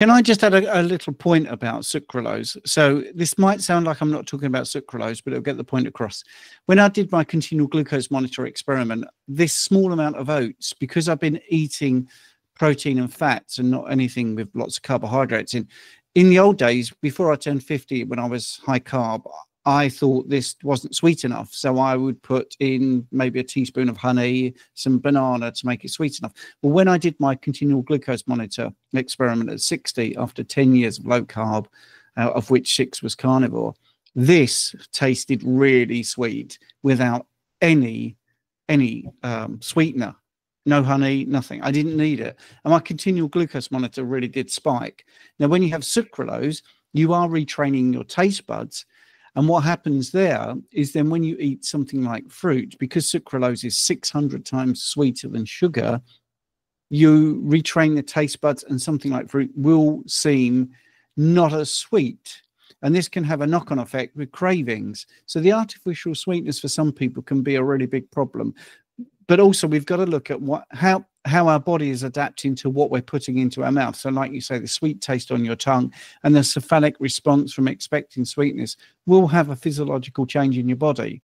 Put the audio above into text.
Can I just add a, a, little point about sucralose? So this might sound like I'm not talking about sucralose, but it'll get the point across. When I did my continual glucose monitor experiment, this small amount of oats, because I've been eating protein and fats and not anything with lots of carbohydrates in, in the old days, before I turned 50, when I was high carb, I thought this wasn't sweet enough. So I would put in maybe a teaspoon of honey, some banana to make it sweet enough. Well, when I did my continual glucose monitor experiment at 60 after 10 years of low carb, uh, of which six was carnivore, this tasted really sweet without any any um, sweetener no honey, nothing. I didn't need it. And my continual glucose monitor really did spike. Now, when you have sucralose, you are retraining your taste buds and what happens there is then when you eat something like fruit, because sucralose is 600 times sweeter than sugar, you retrain the taste buds, and something like fruit will seem not as sweet. And this can have a knock on effect with cravings. So, the artificial sweetness for some people can be a really big problem but also we've got to look at what how how our body is adapting to what we're putting into our mouth. So, like you say, the sweet taste on your tongue and the cephalic response from expecting sweetness will have a physiological change in your body.